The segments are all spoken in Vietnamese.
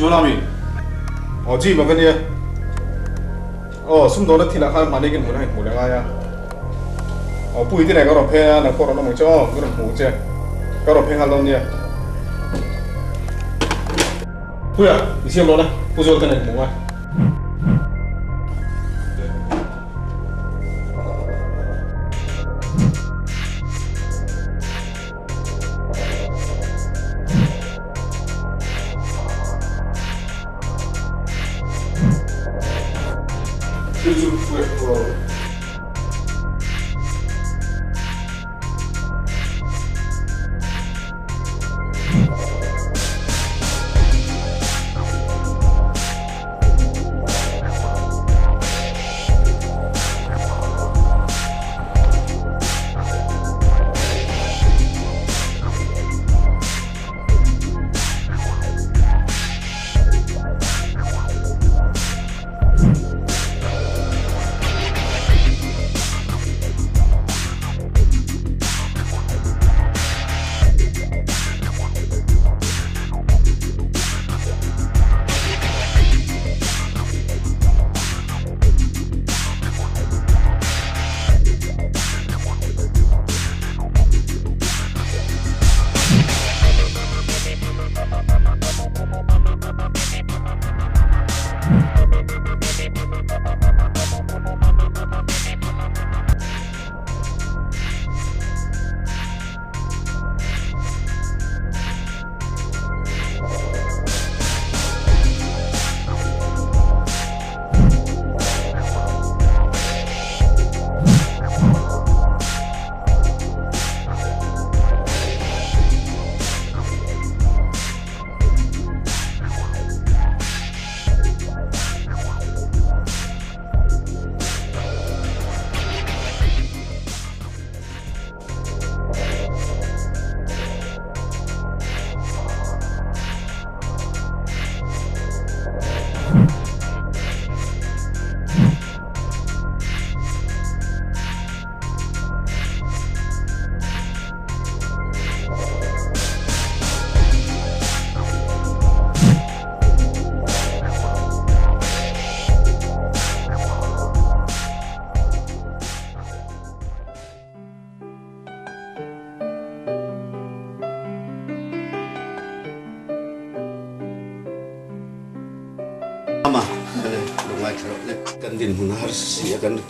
Hello, bu jo lami. Oh, ji ma kan ya. Oh, sum do na thila kha mane kin mu na mu la ya. Oh, pu ti này có ro phe na ko ro no mo cho, ko ro mu che. Có ro phe ha lon ya. Pu ya, ni sim lo na. Bu jo kan mu ma.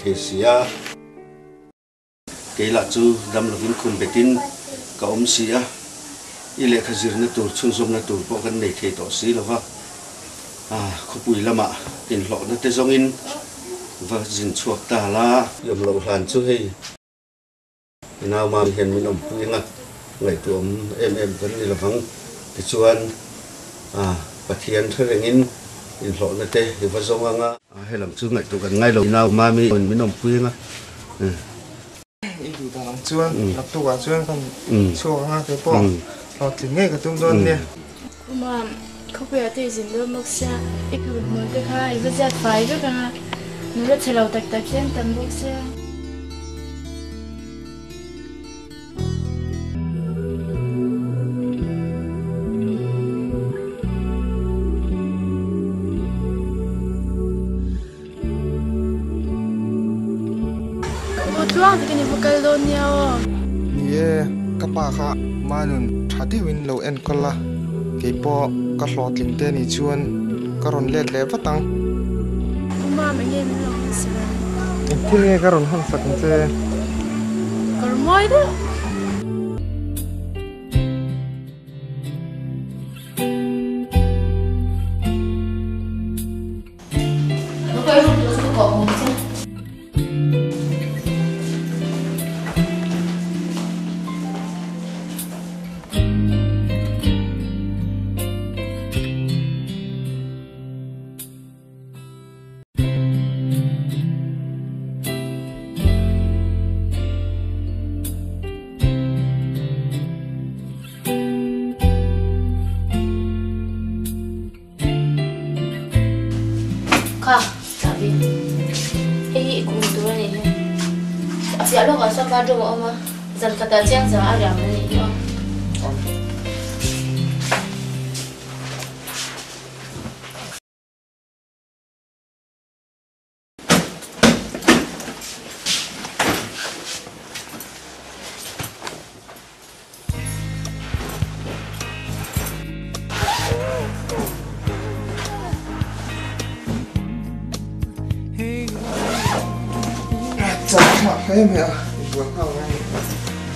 Thế xia cái là chú đâm lục vinh khun bê tin cả ông xia y lệ khá dìr nó tù chung zom nó tù bộ gần này thế tổ xí là vâng. À không bùi lắm ạ tiền lộ nó tới dông in. Và dình chuộc tà la. Yom lộ hàn chú hì. Nào mà hiền mình ông bùi ngạc. Ngày tù ông em em vẫn đi là vắng. Thì chú ăn. À và thiên thôi là nghìn in lo na te hi va zong anga a helam chu ngai tu kan ngai lo nào mà mi min min om pui nga in du ta lam chuan lap tu wa chuan kan Ừ. chu nga te po Ừ. lo ti nge ka tum don ne Uma không phải là gì đâu mà xa ít cái muốn cái khai với giặt phải với cả nó rất là tạch tạch trên tầm bốc xa. Bộ pa kha manun thati win lo en kolla keipo ka hlot ling te ni chuan karon let le patang ma ma nge mi lo sian tin nge karon han sak te kar moi de 着我们？咱可得讲究啊，两个人哟。走，还有没有？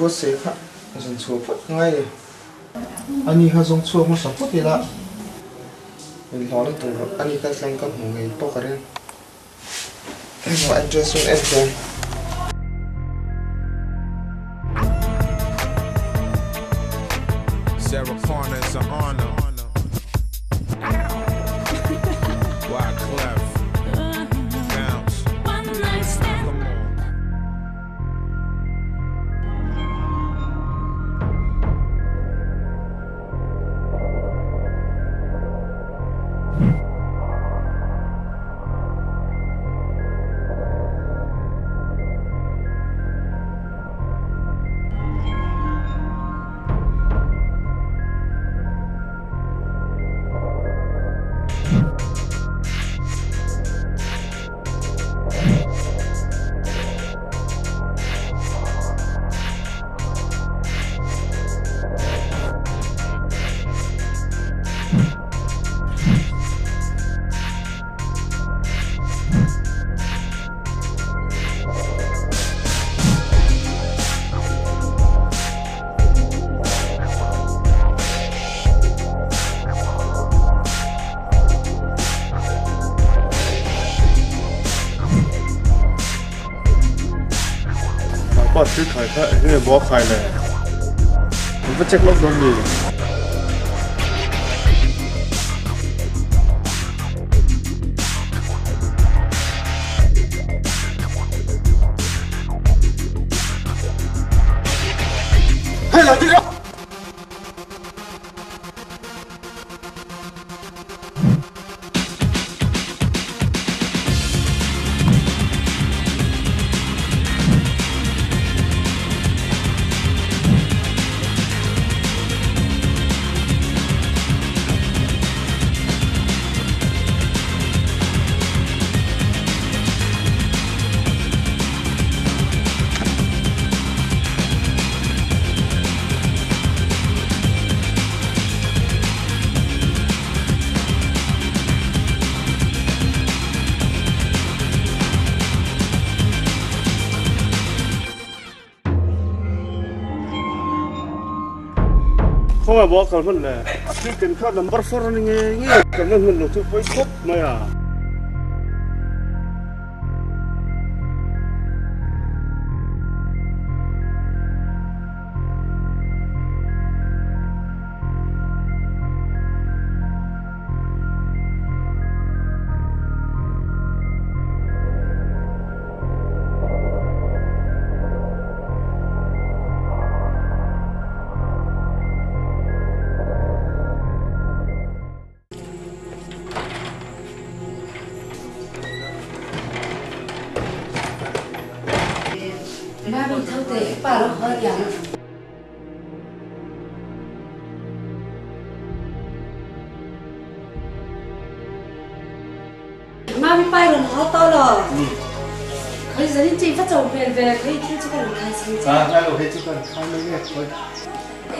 bố sẽ khá dần chùa phút ngay anh ha dòng chùa một sắp phút đi là mình lo được tụi anh cái sang con một ngày to cái em xuống anh rồi. Türk kanka. Yine boğa kaynağı. Kafa çakmak zorundayım. Không phải bỏ cả phần này cái cần khát number four này nghe nghe, cảm mình được chụp với mà ya 走边边，可以去这个楼开心。啊，那个可以这个，看妹妹可以。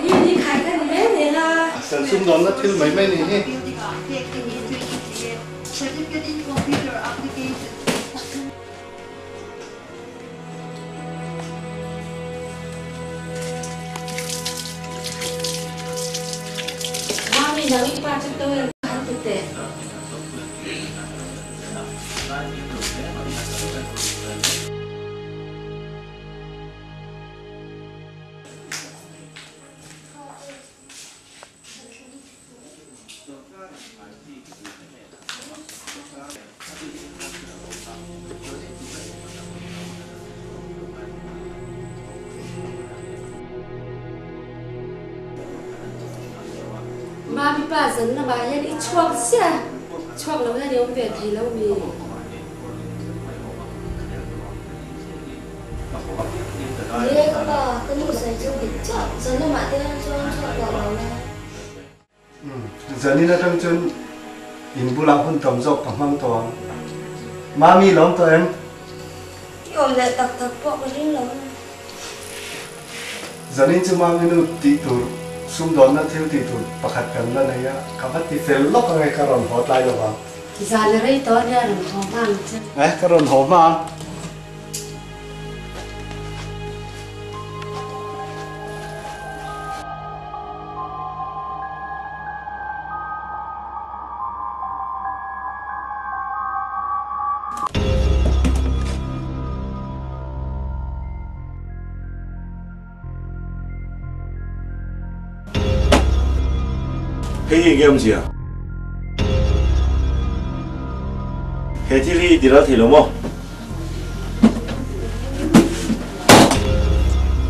你你看看你妹妹啦。小心点，那听妹妹的。你。把这？Mami lắm tụi em Ông dạy tập tập bọ cái linh lắm Giờ nên chứ mami nó tí tù Xung đón nó thiếu tí tù Bà khát cần nó này á Cả phát tí phê lúc ngay cả rộn hót lại rồi bà Giờ lấy rây tỏ nha rộn hổ mang chứ Ê, cả rộn hổ mang Hei hei game gì à? Hei thì đi ra thì đúng không?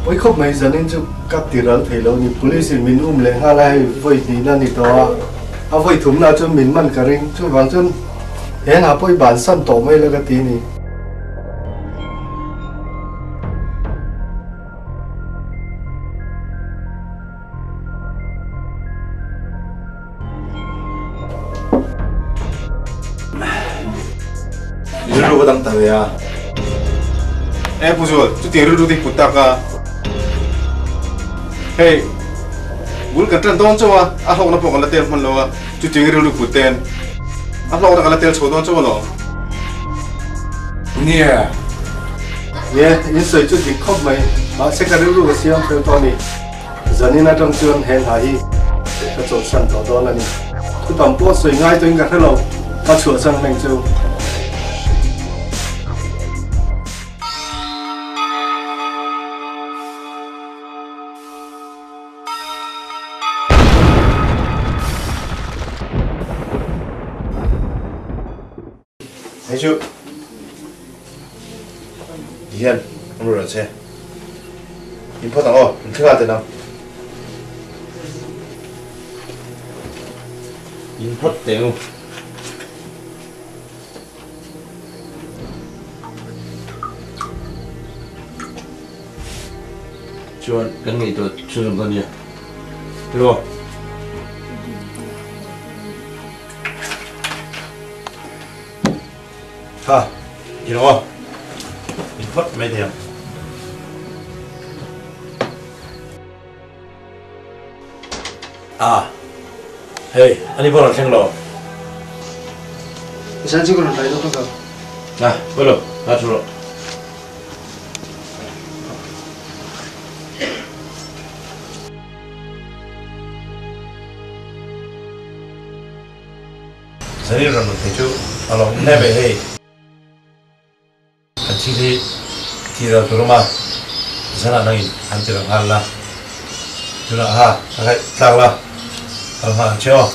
oi khop mai giờ nên chu cắt tí ral thấy lâu ni police mình um lên ha lai với tí là ni to à? a voi thum na chu min man ring cho wang chun hen ha poi bản săn tổ mây là cái tí này bu zo tu ti ru ru di putaka hey bul ka tran don chawa a ho na po kala tel man lo tu ti ru ru puten a ho na kala tel chho don chawa lo Yeah. ye in soi chu di khop mai ma se ka ru ru ka siam fel to ni giờ này là trong chuan hẹn ha hi ka chot san đó do la ni tu tam po soi ngai to in ka hello ka sang meng chưa? issue. Yan, rura che. Important oh, thika de nam. In hot teu. Chuan, cái này tôi chưa dùng con gì. Được không? Ha, you know what? In phát mấy tiền. À, hey, anh đi vào làm xem lo. san chi ko rai do ka À, vào lo, à chú lo. Sani ram lo thấy chú, alo, nè bé hey. Chỉ đi thì ra tụi mà, sana nang anh chỉ làm hal la. Chú là ha, cái tao la, al ha, chưa?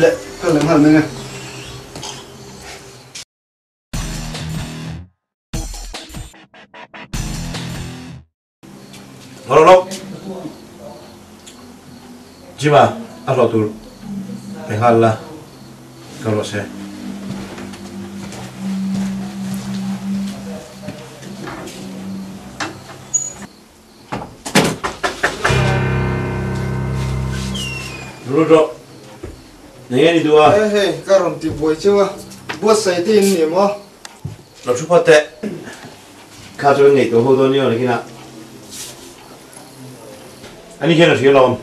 le ka lem hal ne Ngolo lo. Jima, alo tu. Pehalla. Καλό σε. Rudo. Nengen itu ah. Hei, hei, karun tipu aja Buat saya itu ini mah. Lo coba teh. Kacau nih tuh hodon yang lagi nak. Ani kena sih lom.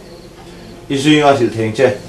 Isu yang asyik tengce.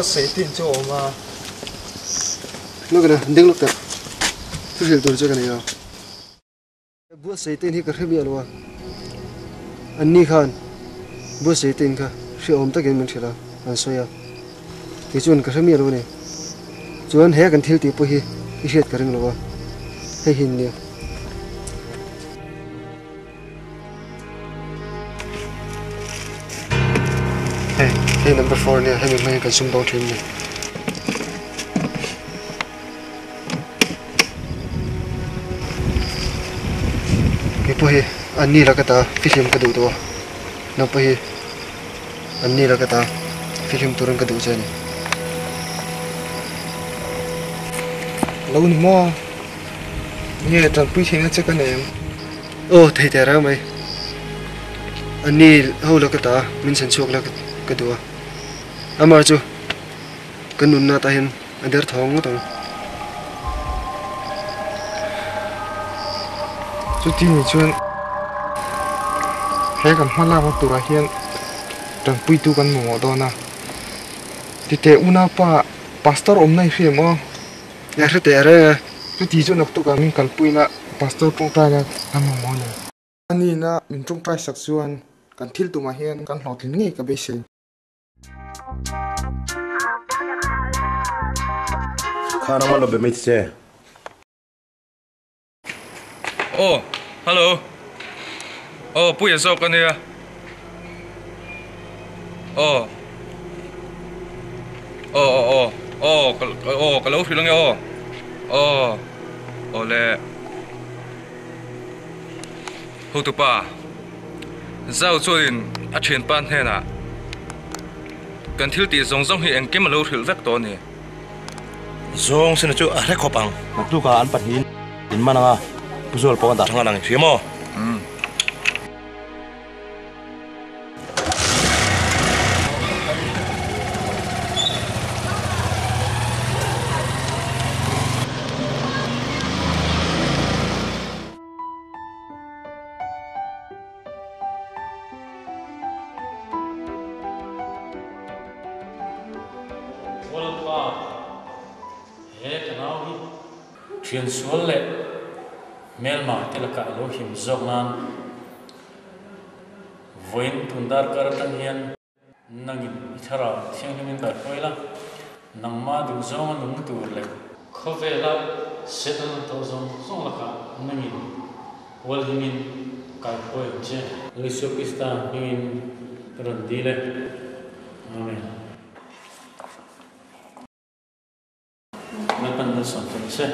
么谁定做吗？那个呢？你那个，不是都是这个呢？不是定你个什么了哇？安妮看，不是定个，是我们这个门去了，安说呀，你做你个什么了呢？做完还跟天地不黑，一些个人了哇，还行呢。Hey number four ni, hey memang kan sumbang tim ni. Kipu he, ani lah kata film kedua tu. Nampu he, ani lah kata film turun kedua je ni. Lau ni mo, ni ya tan pui sih ngacak kan em. Oh, teh tera mai. Ani, hau lah kata, minsan sensuak lah kedua. Ama chu kanun na tahin hiện thong ngó chu ti ni chuan he kan hmala mo tura à hian trang pui tu kan mo do na. Ti te una pa, pastor om nai fe mo ya se te re chu ti chu nok tu ka min kal pui na, pastor pung ta na am mo na. Ani na min trung trai sak chuan kan thil tu ma hian kan hlot lin ngai ka be se 사람 말로 몇 메시지? 어, 할로. 어, 부에서 꺼내야. 어. 어, 어, 어. 어, 어, 갈로 필요해. 어. 어. 올레. 호두빠. giao chuin a chuyển ban thế na cần thiếu tí giống giống hiện em kiếm mà lâu thử vét to nè zong sin chu a re khopang. Tu ka an pat hin. In mananga puzol pawan da. Thanga nang phimo kim zoglan voin tundar karatan hian nang ithara thiang himin da koila nang ma du zong nung tu le. Kho ve la setan to zong zong la ka nang in wal himin kai khoi che. Li so pista himin ron dile amen. Na pan da son se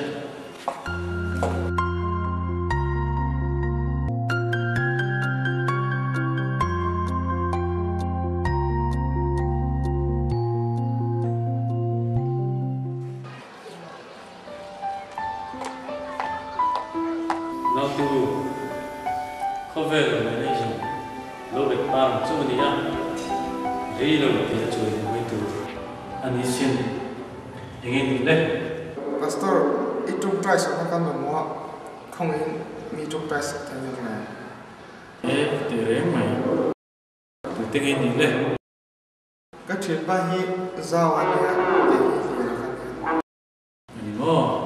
để hi hi là kan anh ngô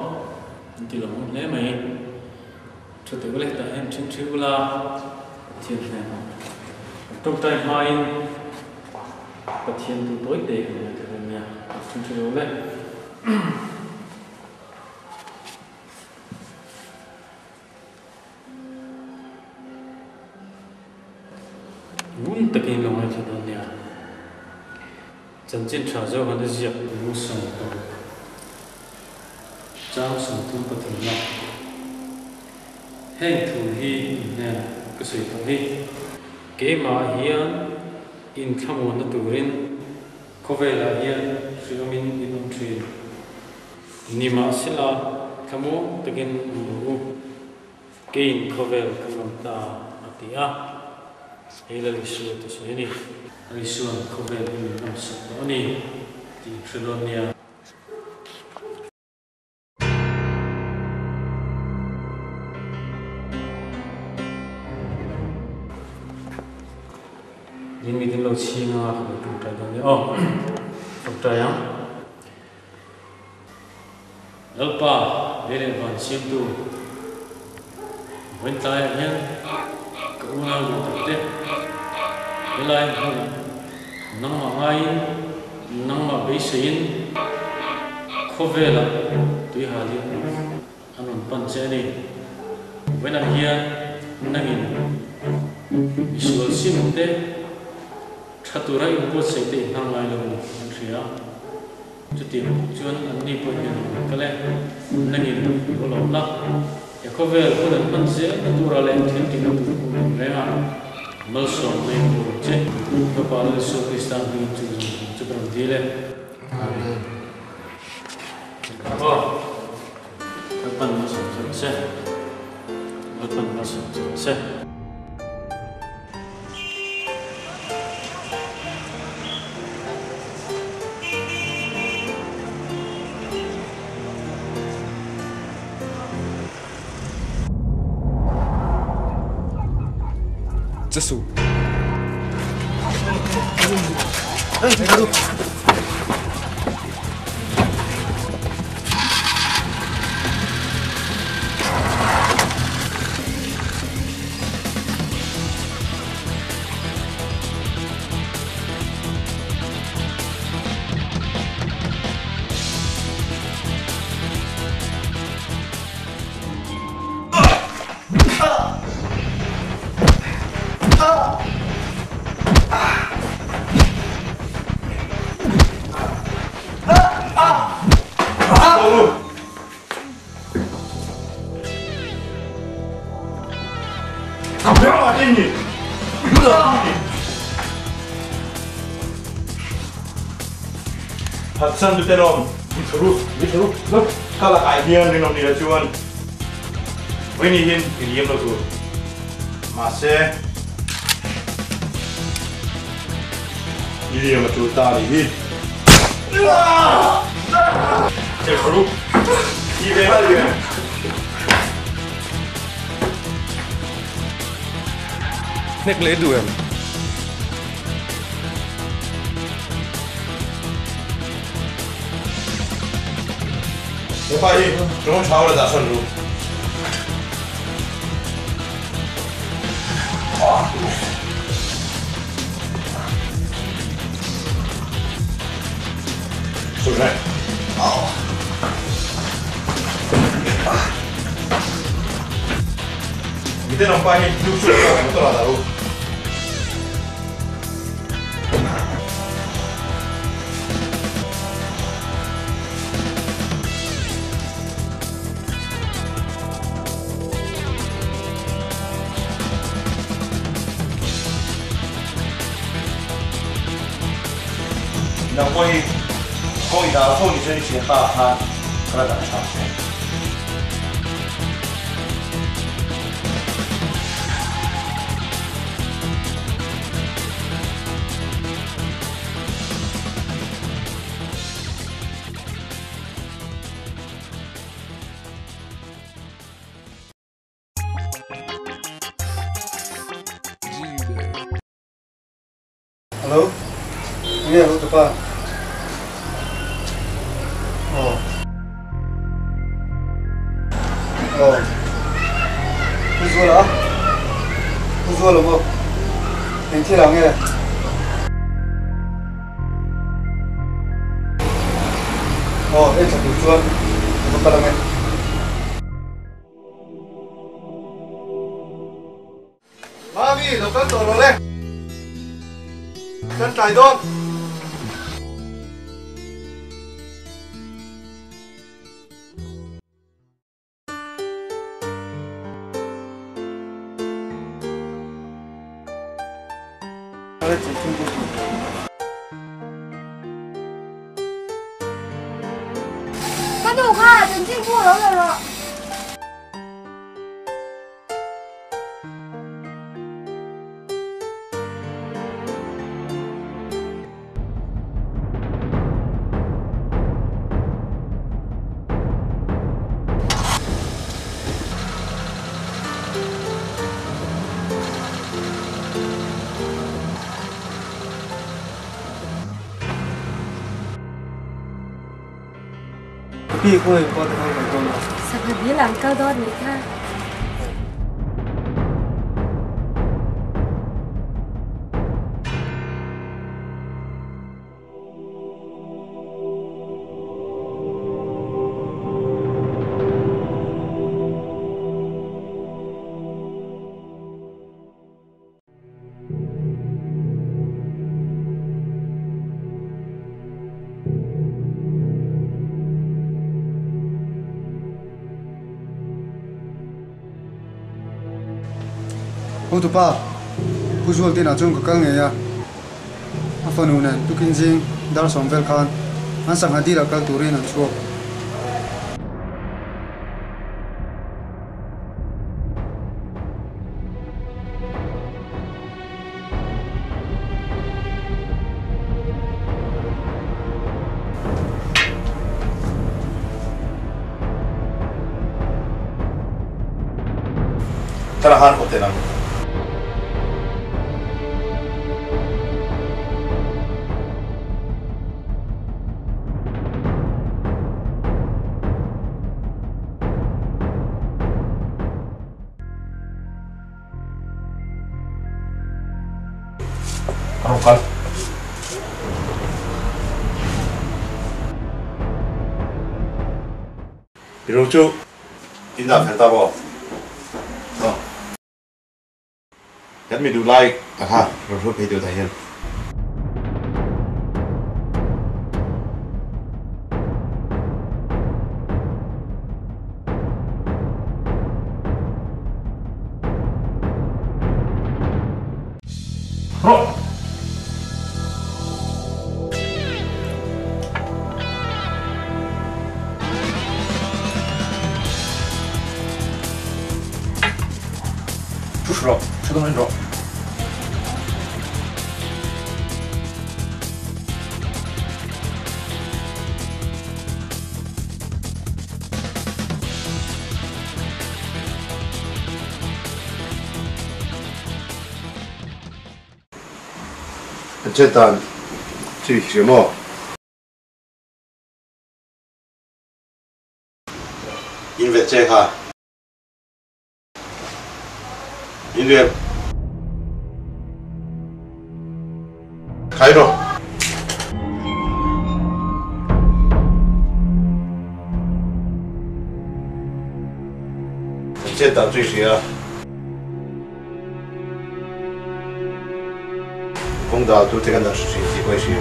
anh chỉ là một lẽ mày. Cho tôi lấy ta em chung chiếu la thiên này trong tay hai và thiên tu để này thì mình nhà. Chung chiếu chan chin tha zo han ziak lu song to chang song tu patin na heng thu hi ne ka sui to hi ke ma hian in khamon in ông khovela nì mà inum là khám sila khamo takin ngủ kế in khovel kamam ta atia Hela á Ile lisuje, to są inni. Lisują kobiety, no są oni, ci przyrodnia. Din mi din lo chi no a ko tu ta don de oh tu ja? ya Alpa, vere van sim tu. Wen ta ya ka una te. Ilai hu. Nang ma ngai nang ma be sein. Khovela tui ha li. Anon pan che ni. When a hian nangin. Visual sim te. Chaturai upo sei te nang ngai lo ni. Ria. Chu tim chuan an ni po ni ka nangin ko lo la. yakovel kuna manse natura len tinti na buru buru rea malson len buru che kapal so kristan bi tu tu pram dile kapo kapan masuk se kapan masuk se 哎你别动 Sandutelom, disuruh, disuruh, Lep, kalau kaidian nomor dia cuan, Ini hin, ini yang lagu, masih. Ini iliam lagu tadi, disuruh, ini dia. Nek leh dua. 오빠이 조금 좌우로 나서로 조심해. 이때는 오빠이 육수를 못 돌아다로 我一到后你这里去 Pi ko e ko ta ko ko na Sa gabi tu pa pu jol ti na chung ka kang ya a fa nu na tu kin jing dar som vel khan an sang ha di ra kal tu re na chuo 就引导看到不？哦，咱们就来啊哈，我说可以就谈一下。drop. Check on the drop. Czytam, czyli się mo. Inwestycja. 进去，开住。这打最邪啊！碰到都这个能是谁机会去？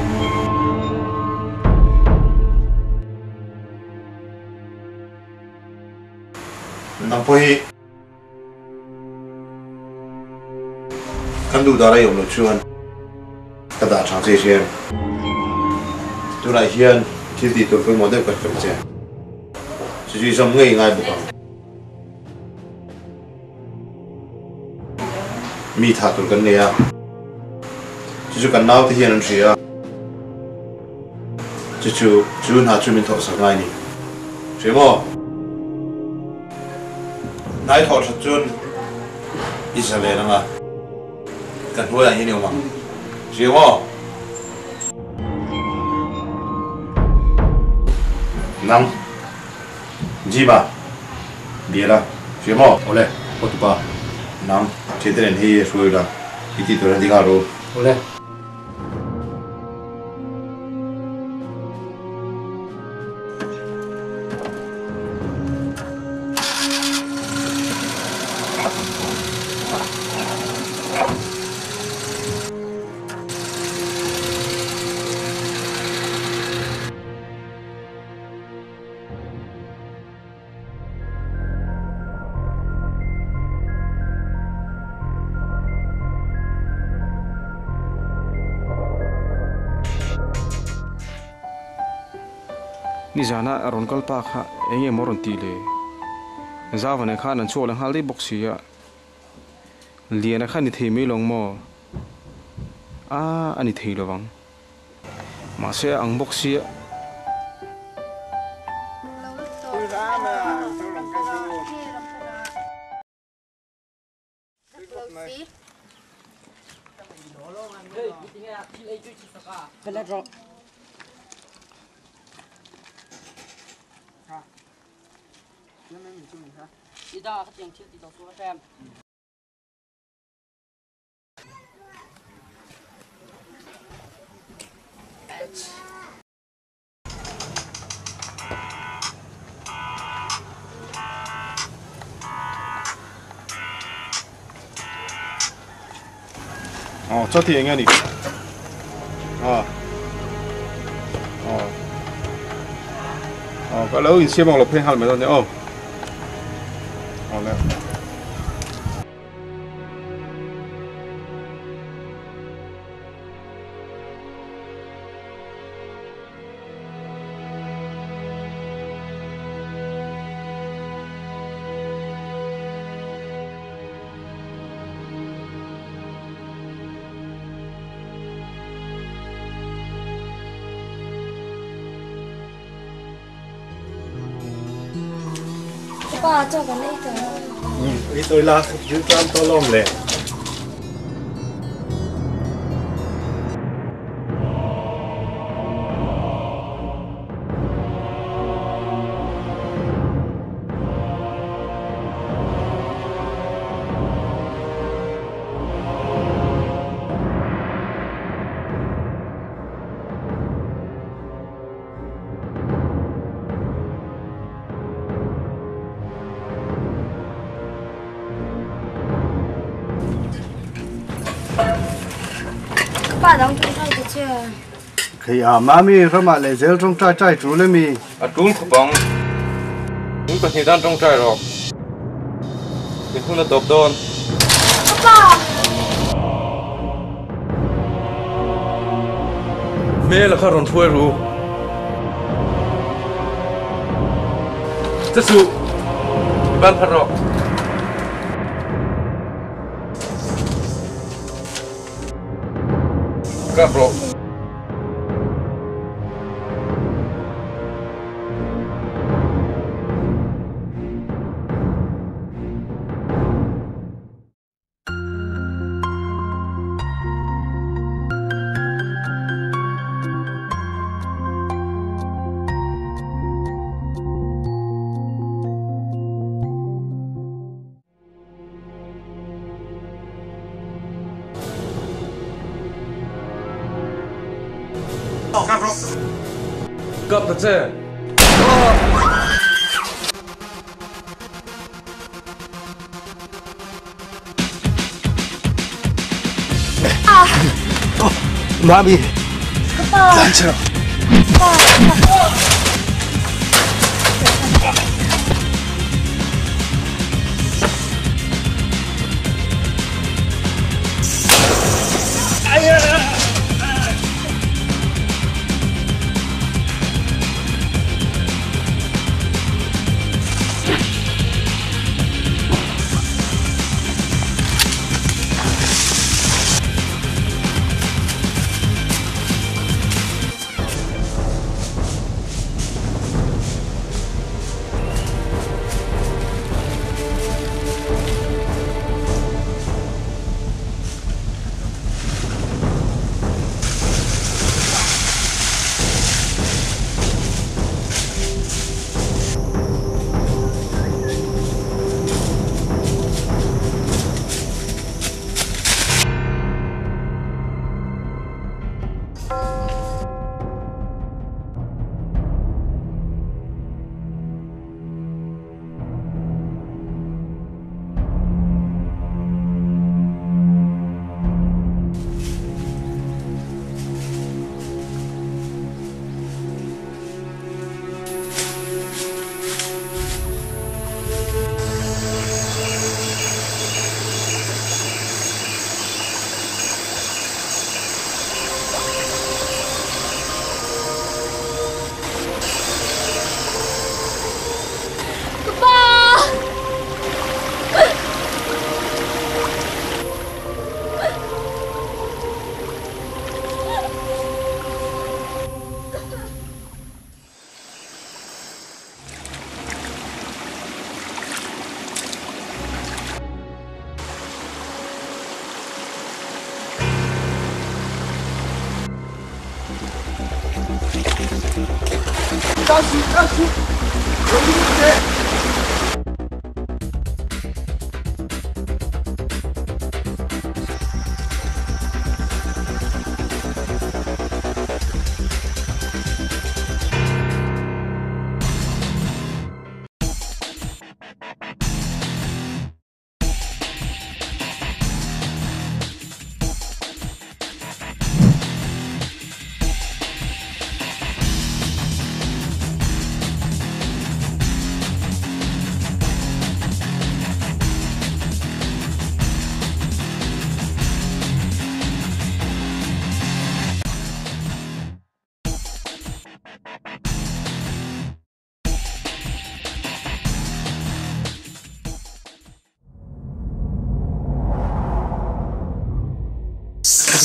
能不会？kan du dara yom lo chuan ka da chang che shem tu lai hian chi ti tu pe mo de ka chang che chi chi som ngai ngai bu kang mi tha tu kan ne ya à. chi chu kan nau ti hian an à. chi ya chi chu chu na chu min tho sa ngai ni chi mo nai tho chu chun. Israel nga ka tuwa hini oma shiwo nang jiba biera shiwo ole otupa nang chetere nhiye shoyo da iti tora diga ro ole นี่จานะรอนกลปาค่ะเองเอ็มรุนตีเลยจาวันนี้ข้านั่งชัวร์ลังฮัลีบอกเสียเลียนะข้านี่เทไม่ลงมออ่าอันนี้เทระวังมาเสียอังบอกเสีย đi ra cái tiền chiếc thì tao xuống xem 어, 저 뒤에 engani. Ờ. Ờ. Ờ, có lỡ xe bằng lộc hay hal mà thôi nhá. Ờ. Ờ, soy la, yo canto el hombre. าดองจุนใจเชื่อขยามามีพระมาเลยเซลตรงใจใจจูเลยมีอาจุนขบังจุนก็ที่ด้านตรงใจหรอกนี่คุณระตบโดนป้าเมื่อละข้ารอนช่วยรู้จะสู้บ้านพระรอก Acabou. 박쌤! 아! 어, 마음이 단체로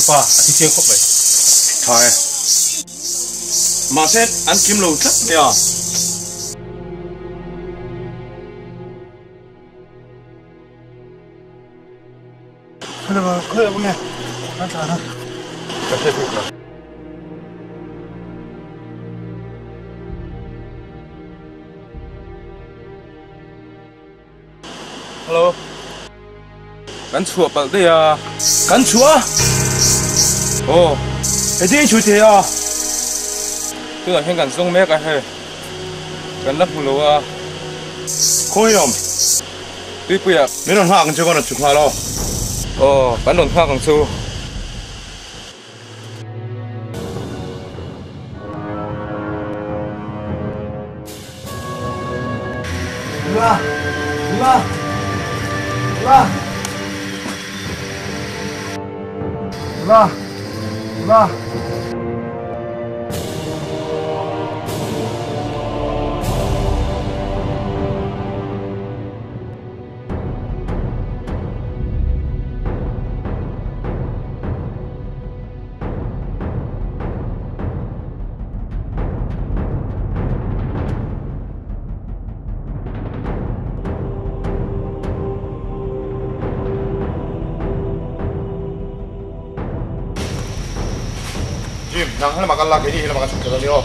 pa a ti chiang khop mai thai ma se an kim lo tlat ne a Hello, khơi ông nè. Ăn trả nó. ka te phuk la Hello. Kan chua pal de ya. Kan chua. Oh. Cái gì chú thế à? Tôi là hiện cảnh sông mẹ cái hè. Kan lắp mulu à. khoi rom Tuy bây giờ. me non ha kan chu kan chu kha lo Oh, kan don thang chu. Lula. makan laki ini makan sudah nih oh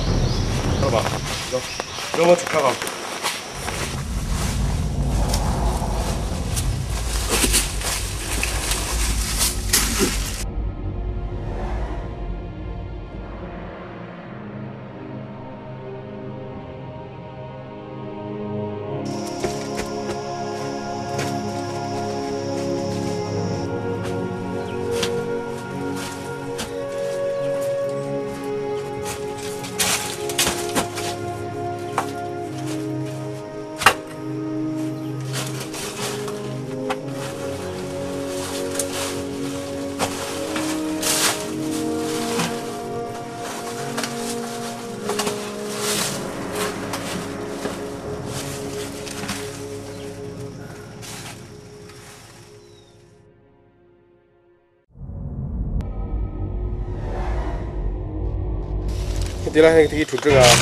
Thì là thì chút rừng à.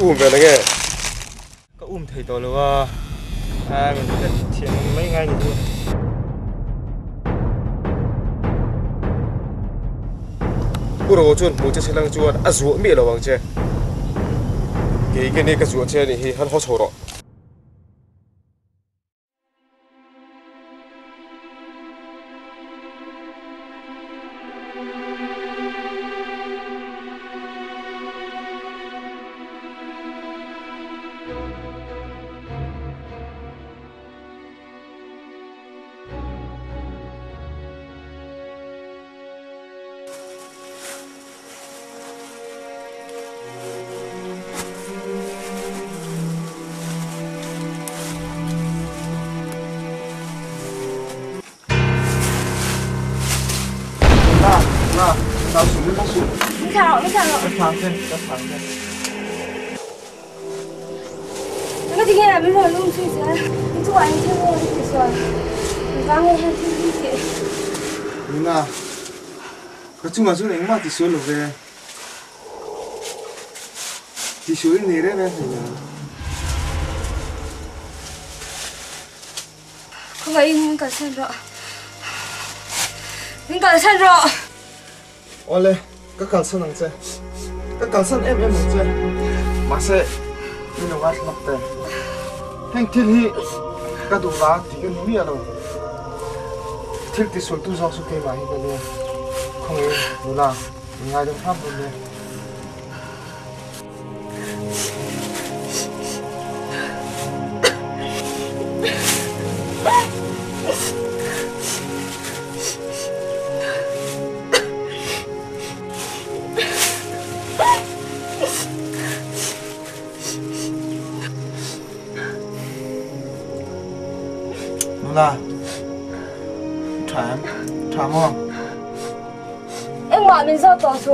Um về là nghe. Có um thầy tổ luôn à. Mình sẽ thiền mấy ngày như thế. Uro chun mu che selang chuan a zuwa mi lo wang che. Ke ke ne ka zuwa che ni hi han ho choro. Lula. 누나 그쯤 가서 내 엄마 디쇼를 왜 디쇼를 내려면 그냥. không phải nhưng cả sen rõ nhưng cả sen rõ ole các cảm sen nặng chơi các cả sen em em nặng chơi mà sẽ mình là vắt lọc tên hành thiên hi các đồ lá thì cái mũi à đâu 스틸 디솔 뚜석 속게 많이 보고 콩이 누나 인하이든 사람분들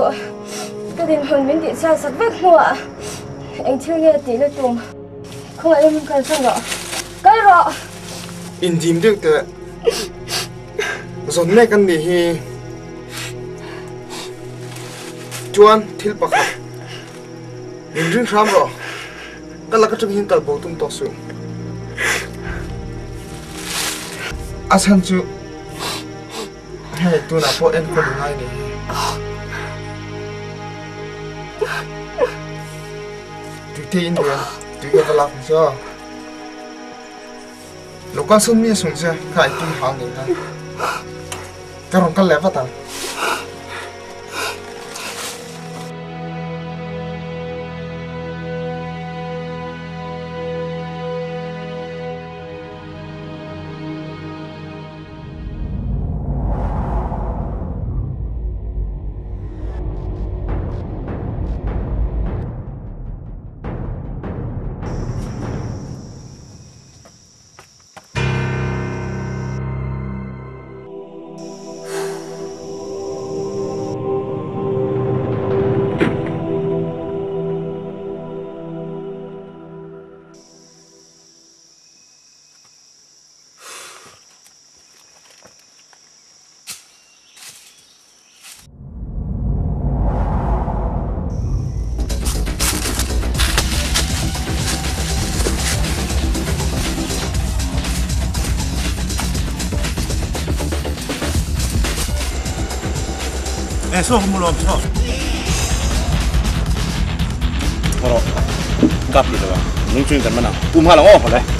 mình cái điểm hồn biến điện xa sắp vết nữa. Anh chưa nghe tí nữa tùm, không ai mình cần sang rồi. Cái rõ in dim được tệ Giọt me căn đi hi chuan thil pakhat in ring ram cái là cái chung hin kal bo tung to su asan chu hai tu na po en ko ngai ni tu te in dia tu xuống kala ku so lo ka sun mi sung sa lẽ tu hang 안에 소금물 없 어. 바로 갑니 다. 농촌이 닮아 나. 꿈하라고 벌 래.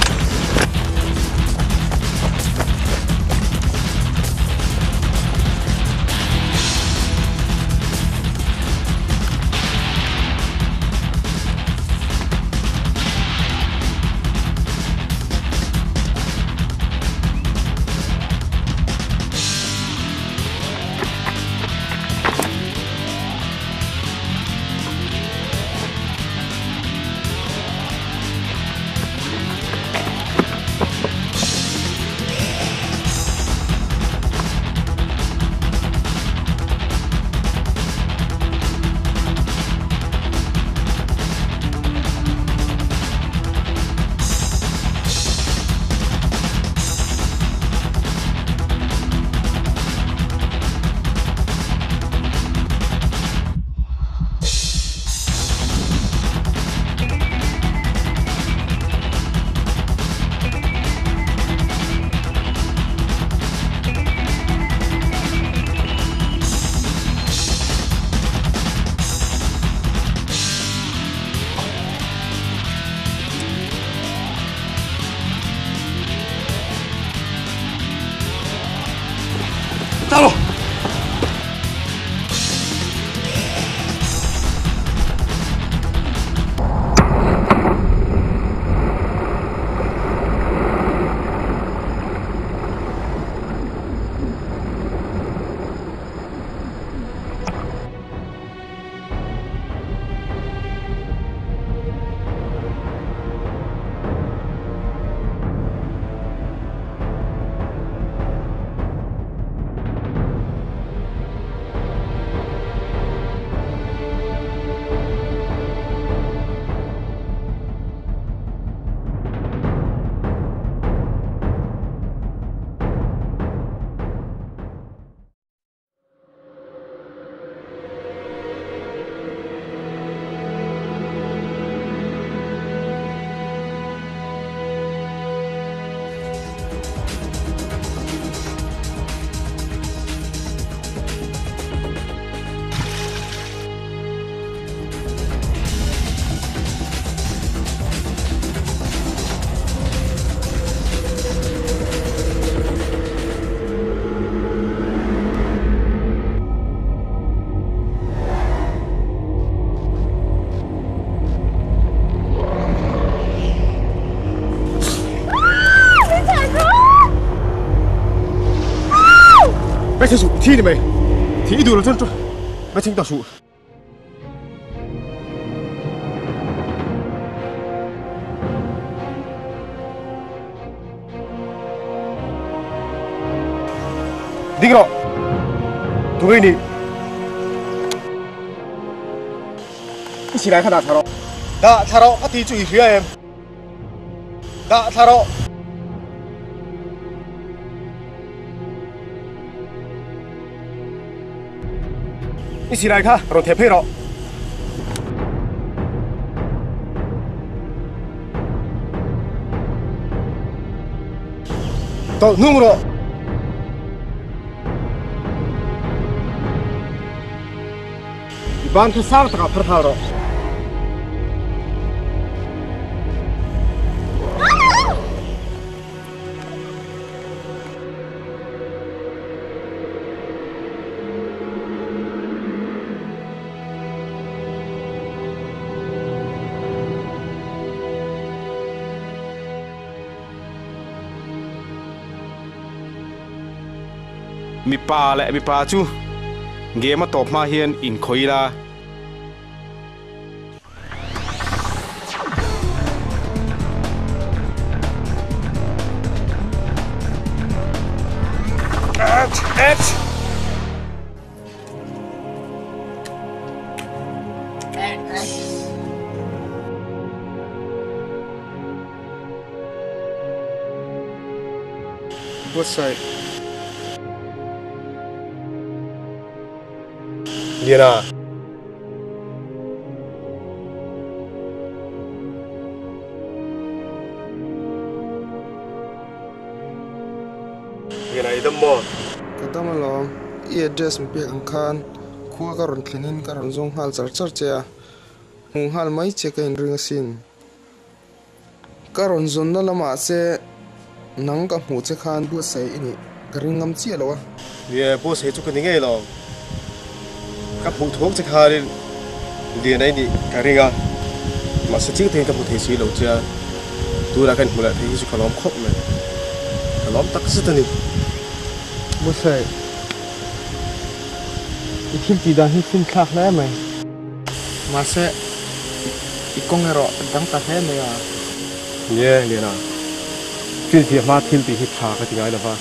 thi thì mày thì ít được là chân mày tranh tỏ sụ đi cái đó tụi đi chỉ lại khả đạt thả rõ đã thả rõ phát thí chú ý phía em đã thả rõ นี่สิไรคะเราเทปให้เรา to número ban thu sar taka mi pa le mi pa chu ge ma top ma hian in khoi la Et, et. Both side. Liana. Liana idam mo. Kadama long, i address mi pek ang khan, kuwa karon tlinin karon zong hal char char chea, hung hal mai che ka in ring sin. Karon zon na lama se, nang ka mu che khan bu sai ini, karing ngam chia lawa. Lia boss he chu ka ningai กับผู้ท้องจะขาดเรียนไอ้นี่การีกามาสติเต็งกับผู้เทศีเหล่าเจ้าตัวละกันหมดเลยที่จะขล้อมครบเลยล้อมตักสิตันนี่ไม่ใช่อีทิมตีดังที่สิ้นคลาดแล้วไหมมาเสอีกงเงรอตั้งตาแท้ไหมอะเนี่ยเรียนอะฟินเฟียมาทิมตีฮิตคาก็ถึงไงล่ะฟ้า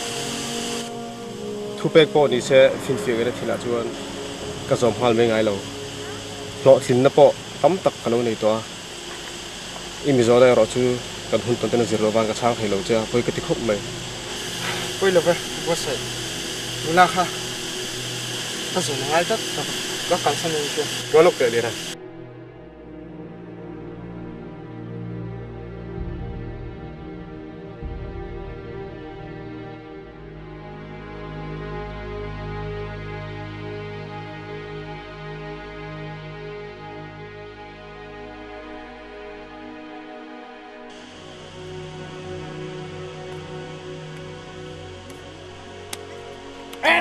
ทุเปกปอนี่เสฟินเฟียก็ไดที่ละจวน กระสมพัลไม่ไงเราเนาะสินนะปอตั้มตักขนมในตัวอิมิโซได้รอชูกันหุ่นตันเตนจิโรบังกระชางให้เราเจ้าไปกระติกขบไหมไปเลยไปว่าใส่ดูราคาถ้าสนใจก็ก็การสั่งเงินก็ลูกเตะเลยนะ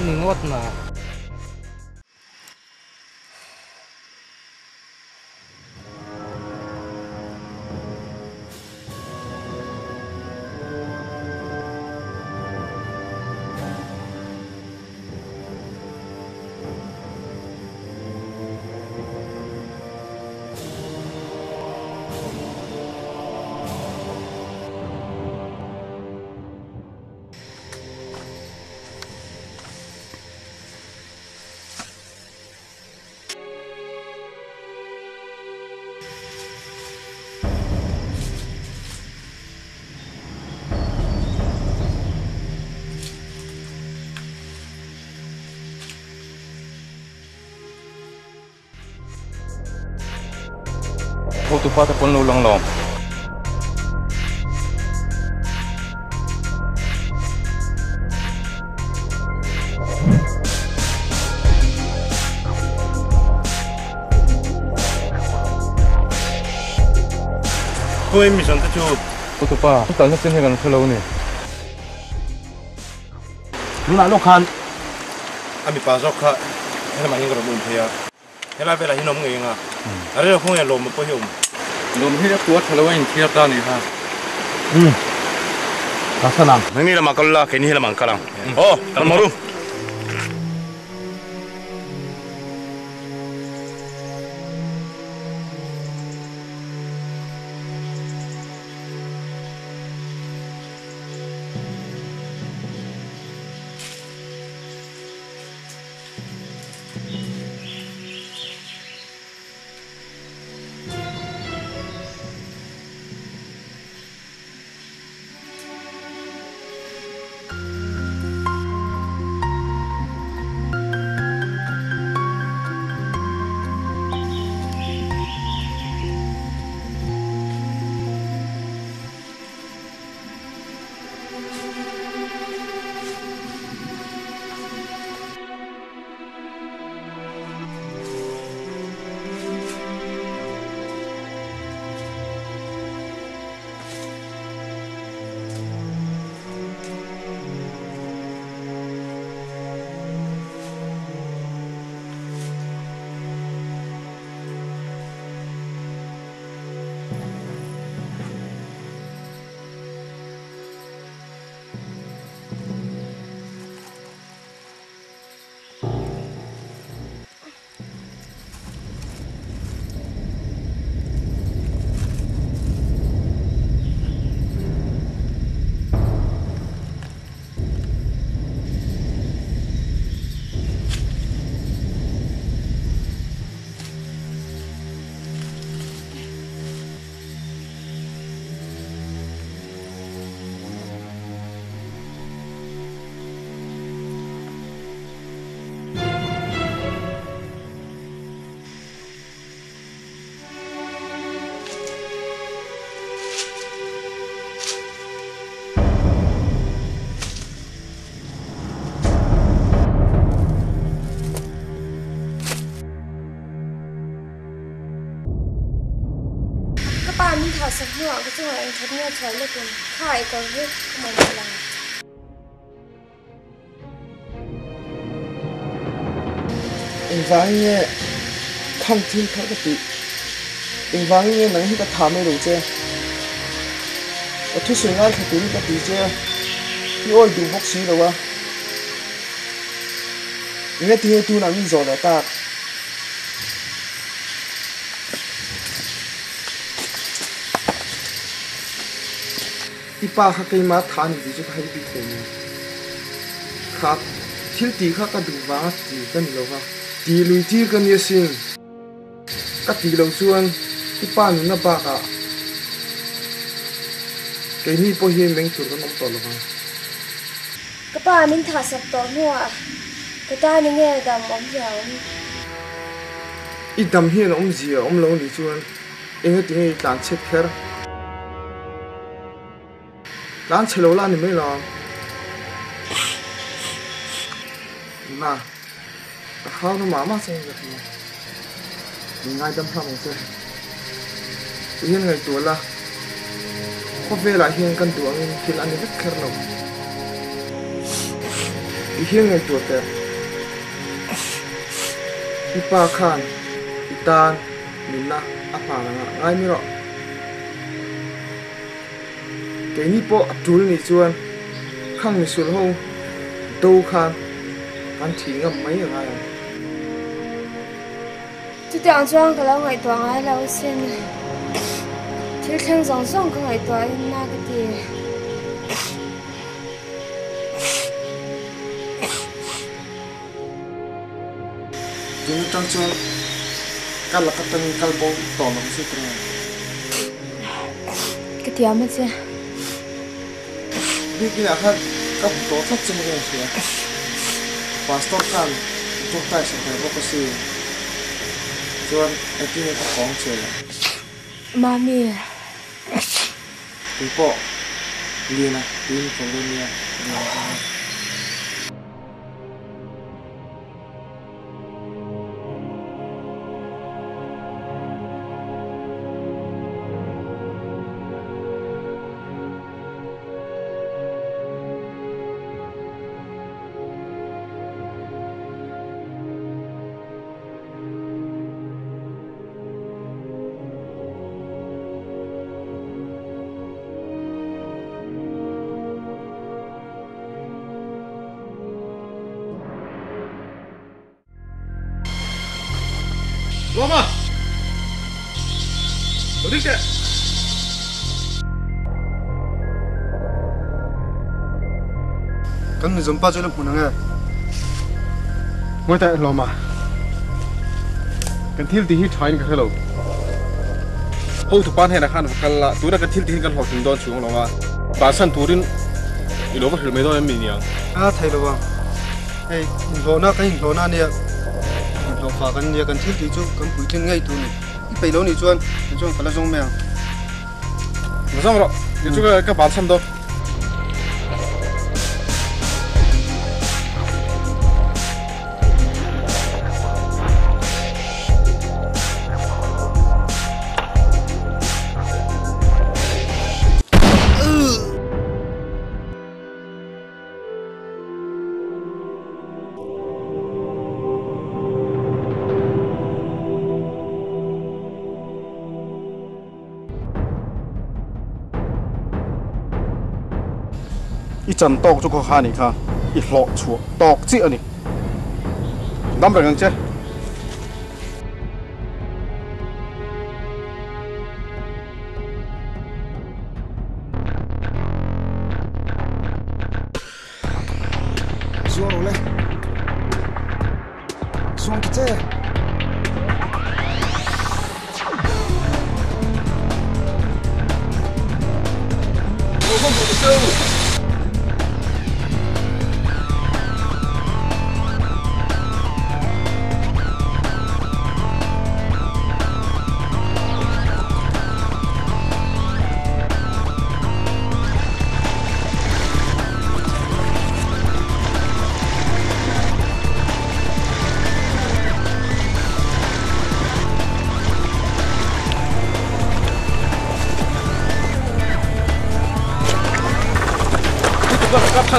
你什么？هتفاة قلنا ulang lom Thôi mình chẳng thể chụp Hotfaa 일단 협진해가는 털나오네. 누나 녹한 아미 빠져카 해라 많이 걸어보면 돼야. 해라 베라 희놈 응아. 아래로 홍해 로못 보여 mi san ta chu. ho tu pa ta na chen he kan thelo ni Luna lo khan. Ami pa zok kha. Hela ma ingro bum phia. Hela vela hinom ngai nga. Are ko ya lo mo po hiom. lo mi ra tuat thelo in thia ta ni ha Hmm. Kasanam. Nang ni la makalla ke ni hela man kalang. Oh, kalmaru. Mình thả sập nữa cái chỗ này thật nhiều trời lực rồi khai còn hết mà là anh vang nghe, không tin thật cái gì. Anh vang nghe nắng hết cái thảm này rồi chứ ở thứ sửa ngay thì cái gì chứ cái ôi đủ bốc xí rồi à nghe tiếng tu nắng mình rồi là ta. ป้าเขาเคยมาทานดีจุดให้ดีเต็มครับที่ตีเขาก็ดูว่าสีกันอยู่ครับตีลุยที่กันเยอะสิก็ดีเราชวนที่ป้าหนุนนะป้าก็แกนี่พอเห็นแม่งสุดก็น้องต่อลงมาก็ป้ามิ่งถ่าสับต่อหัวก็ต้หนึ่งเงี้ยดำอมเหี่อีดำเหี่ยนอมเหี่ยวอมหลงดีชวนเองก็ตีต่างเช็ดแค่ lan chet lâu lan thì mới ni mai lo na ka hau no mama se ga ti ni ngai dam ha mo se ti hian ngai là la ko ve la hian kan tu ang thil ani vek kher lo ti hian ngai tu te ipa khan itan minna apa nga ngai mi ke ni po atul ni chuan khang ni sul ho do khan kan thi ngam mai ngai chú tiếng chuang cái lâu ngày tuang ai lâu xin. Thiếu thêm dòng sông cái ngày tuang na cái gì? Jung tang 的はカップをタッチもできるファーストカン状態しかない僕しจวนไอ้ที่นี่ของเฉยมามีปีโป้ดีนะดีผมเรียนเนี่ย kan zum pa chelo phuna nga ngoi ta ma kan thil ti hi thain ka hello ho tu pan he na khan kal la tu na kan thil ti kan ho tin don chung lo ma ba san turin i lo ba hil me do em mi niang a thai lo wa ei lo na kan lo na ne lo fa kan ne kan thil ti chu kan pui tin ngai tu ni i pe lo ni chuan chuan kala zong me ma sam ro chu ka ba sam do จันตอกจุกข้านี่ค่ะอีหลอชัวตอกเจีอันนี้ดำเรื่องเจ้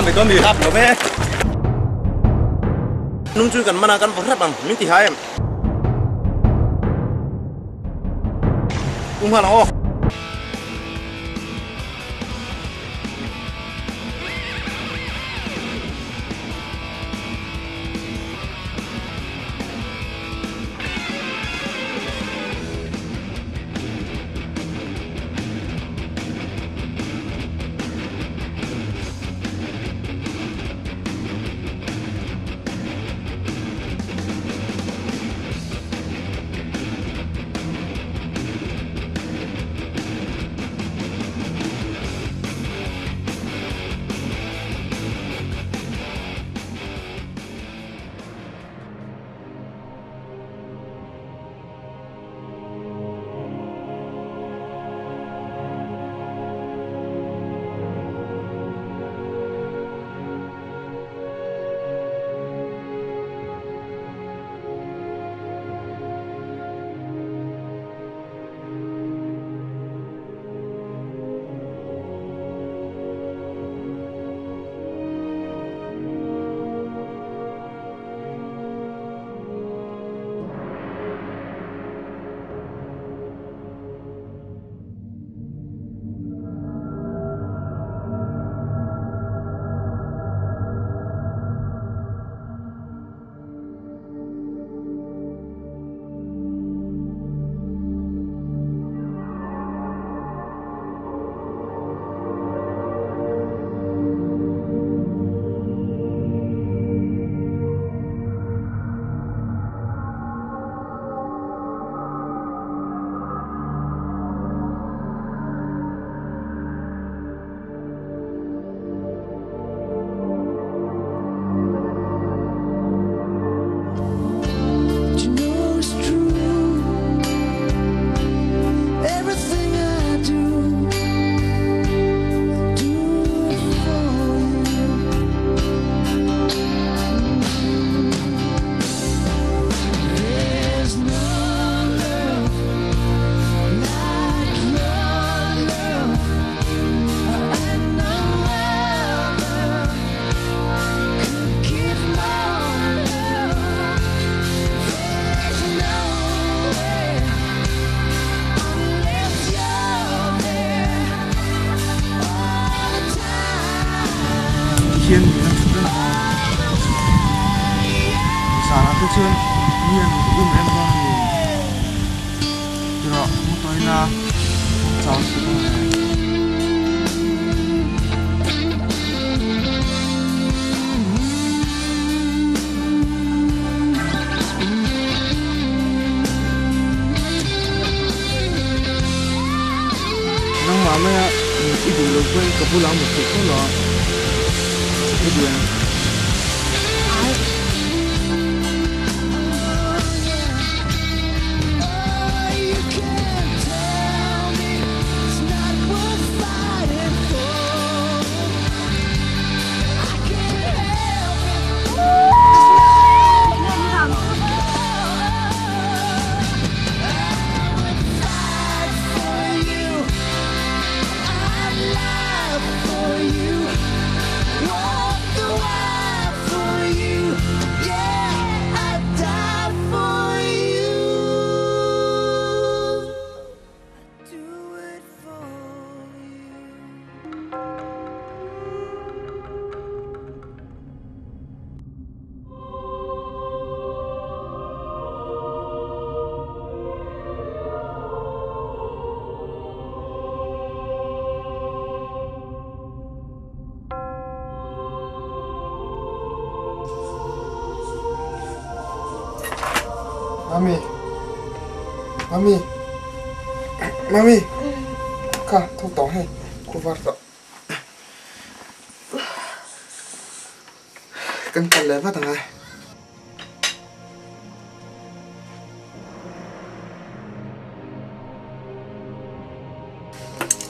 ไม่ก็มีครับเรอแม่นุ่มช่วยกันมานากันพอรับบังมิติหายอุ้มพานอ้อ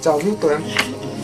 Tchau, Vulcano.